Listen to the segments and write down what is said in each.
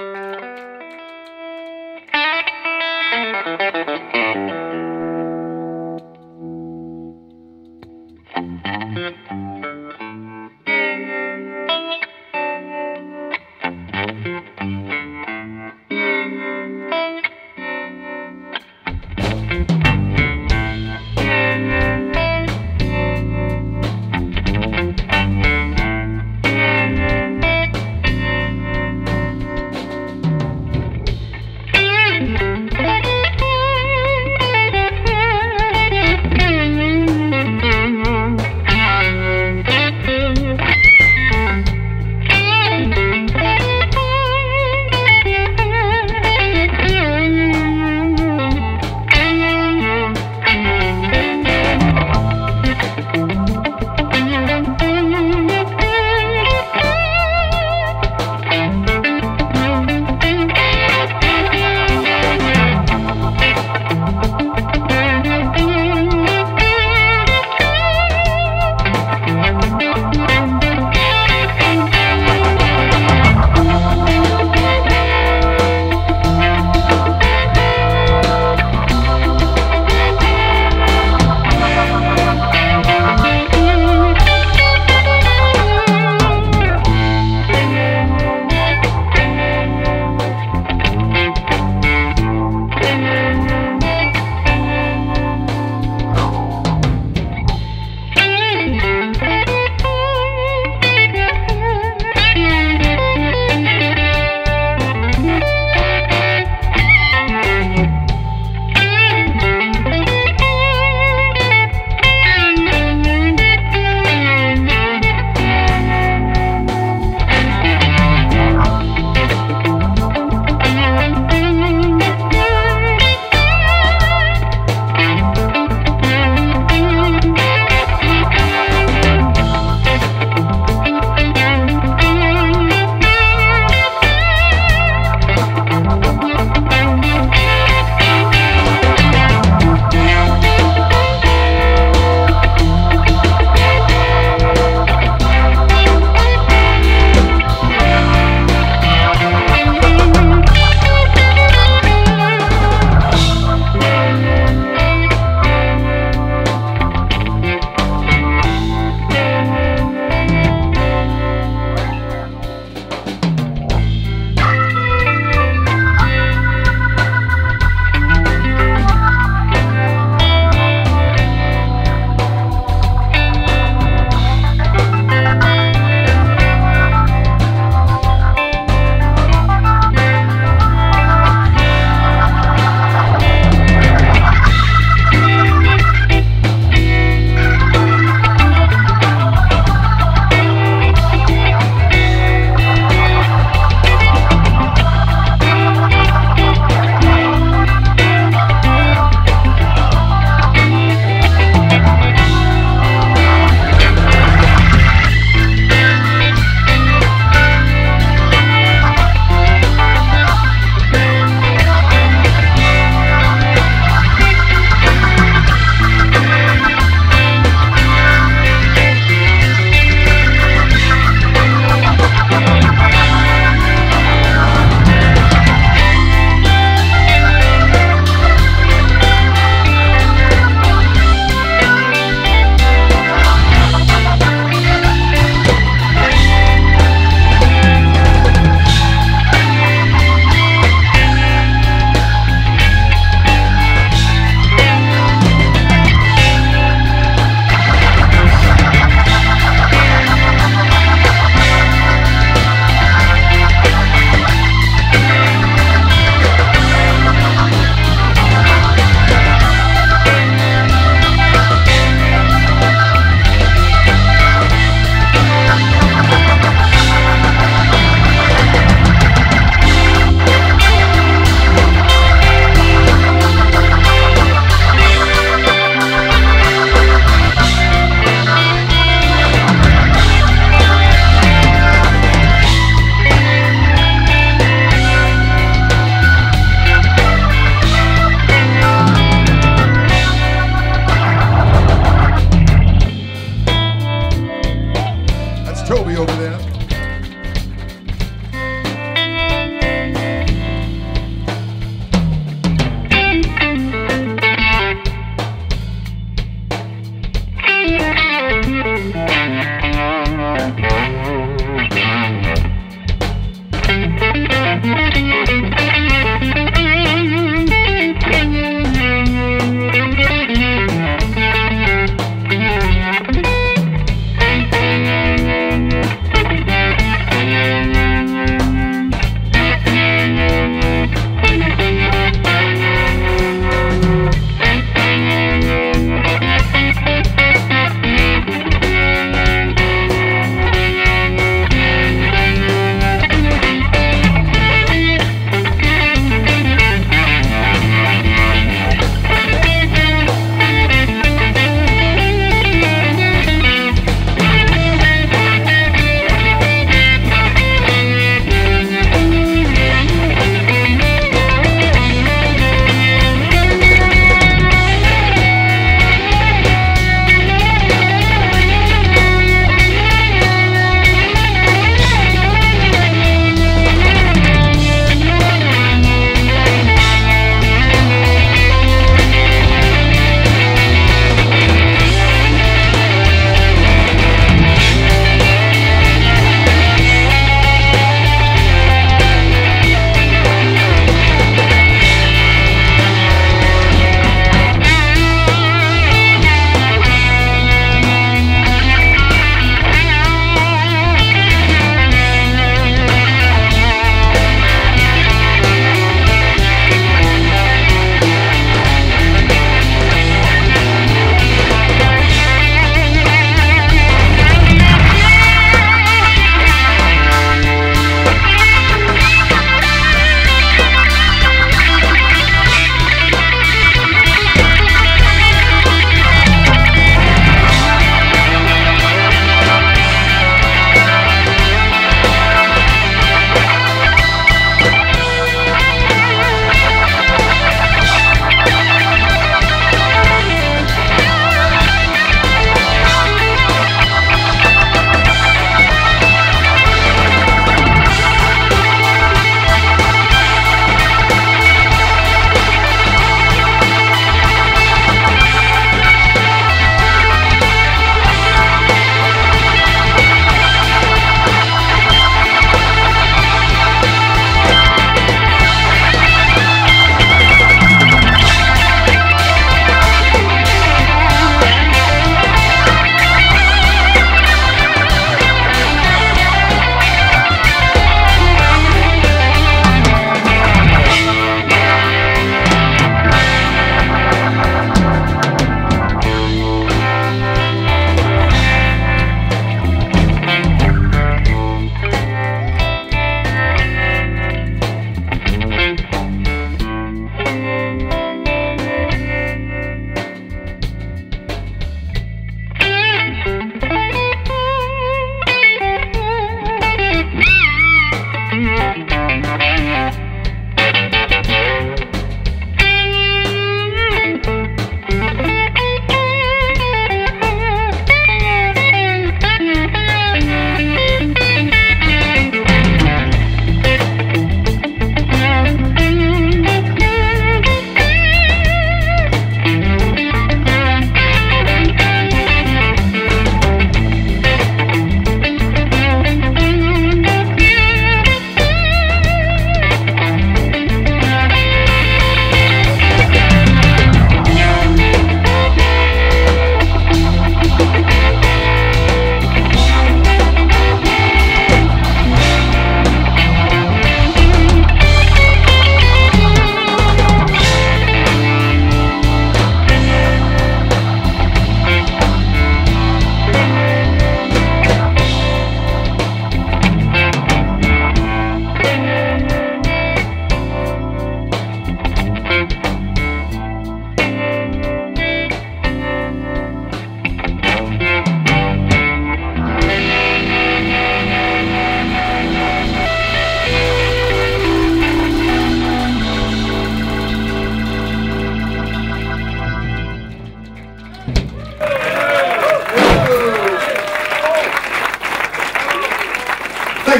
Thank you.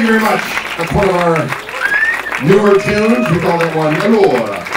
Thank you very much. That's one of our newer tunes. We call that one Allure.